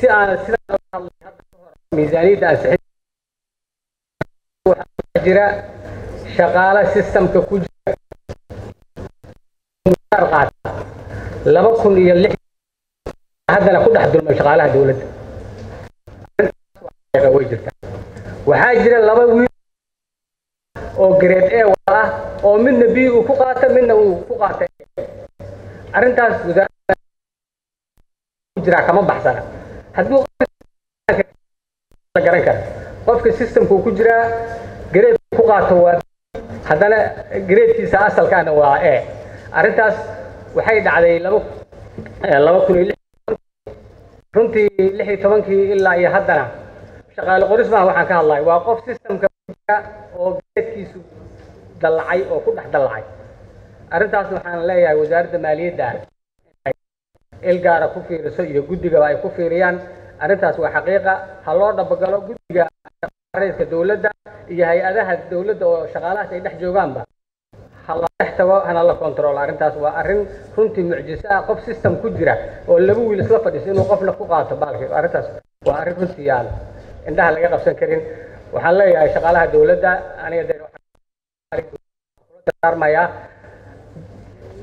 si aan miisaaniyadda waxaa jira shaqaale systemka ku jira. Qaata laba kun iyo lix. Haddana ku dhex dulmay shaqaalaha dowladda. Way jirtaa. Waxaa jira laba wiil oo grade A ah oo midna B uu ku qaata midna uu ku qaatay arrintaas wasaaradda jiraa kama baxsana hadduu garan kara qofka systemka uu ku jiraa grade ku qaato waa haddana gradekiisa asalkaana waa A. Arrintaas waxay dhacday laba eh, laba kun iyo runtii lix iyo tobankii ilaa iyo haddana. Shaqaale qoris maaha waxaan ka hadlay waa qof systemka oo geedkiisu dallacay oo ku dhex dallacay. Arrintaas waxaan leeyahay wasaaradda maaliyadda il gaara ku fiiriso iyo guddigaba ay ku fiiriyaan. Arrintaas waa xaqiiqa. Ha loo dhabagalo guddiga raiiska dowladda iyo hay'adaha dowladda oo shaqaalahaas ay dhex joogaanba. Ha la dhex tago hana la control. Arrintaas waa arrin runtii mucjiso ah. Qof system ku jira oo laba wiil isla fadhiso inuu qofna ku qaato baalki. Arrintaas waa arrin runtii aan indhaha laga qabsan karin. Waxaan leeyahay shaqaalaha dowladda aniga de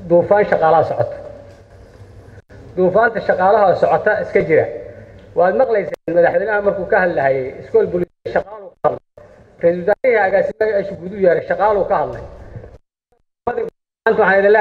duufaan shaqaalaha socota duufaanta shaqaalaha socota iska jira. Waad maqlayseen madaxweynaha markuu ka hadlahayay iskool buliis shaqaaluu ka hadlay. Ra'iisul wasaarihii agaasimaha ishu gudu yeeray shaqaaluu ka hadlay. Waxaan idin leeyahay